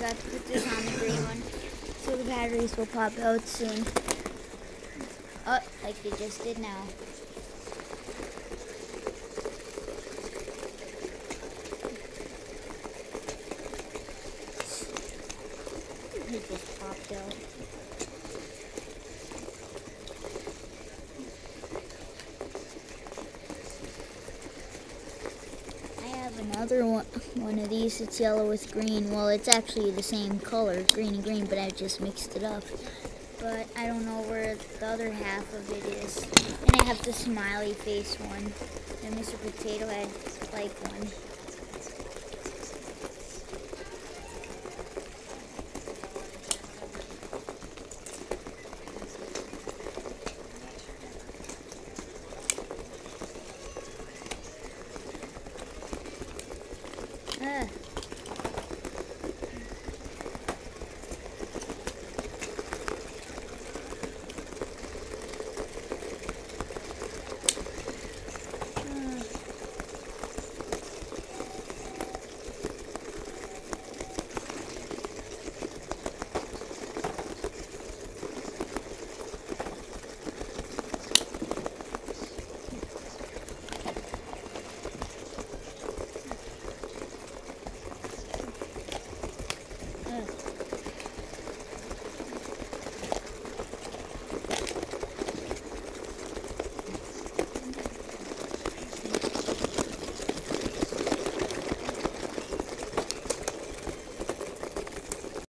forgot to put this on the green one. So the batteries will pop out soon. Oh, like they just did now. It just popped out. Another one, one of these. It's yellow with green. Well, it's actually the same color, green and green, but I just mixed it up. But I don't know where the other half of it is. And I have the smiley face one. And Mr. Potato Head like one. 嗯。Mm.